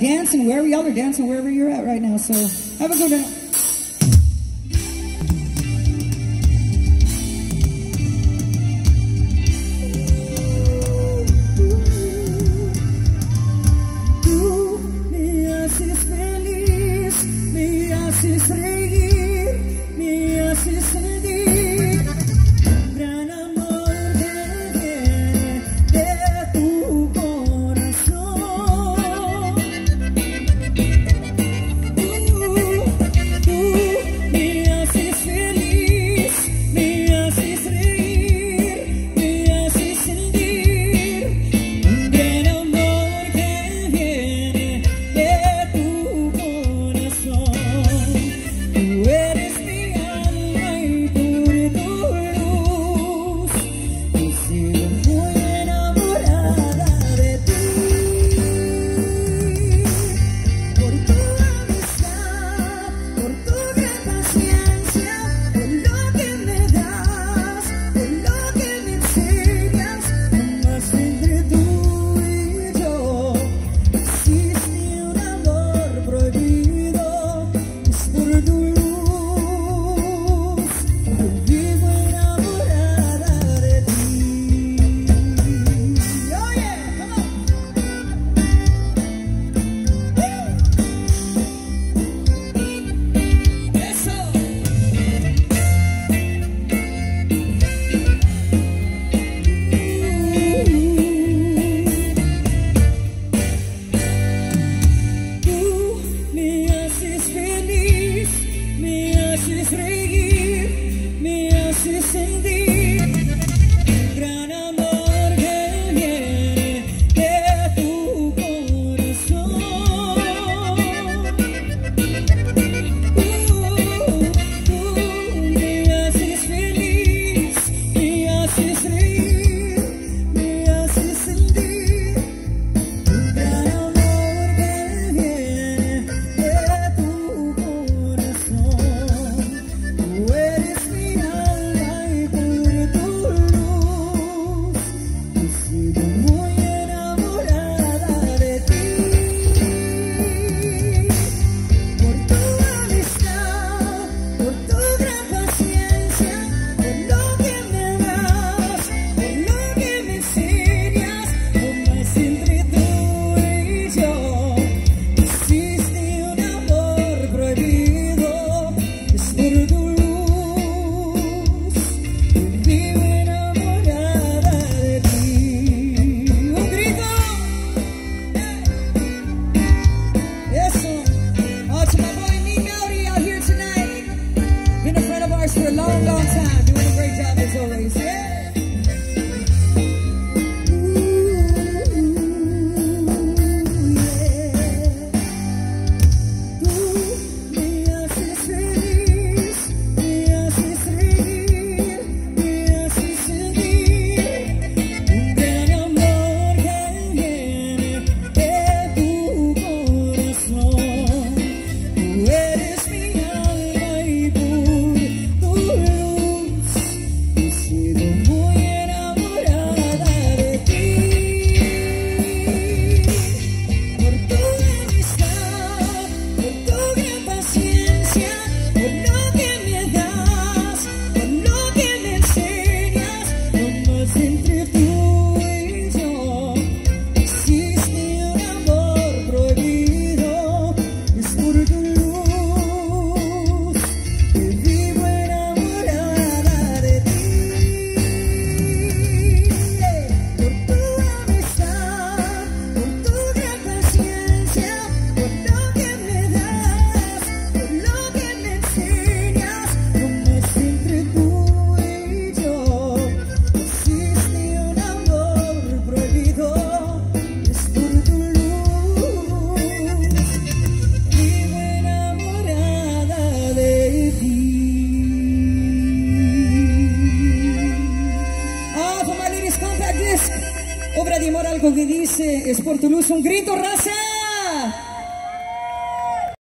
dancing wherever y'all are dancing, wherever you're at right now. So have a good night. Me haces feliz, me haces reír. say you. de amor algo que dice, es por tu luz un grito, raza.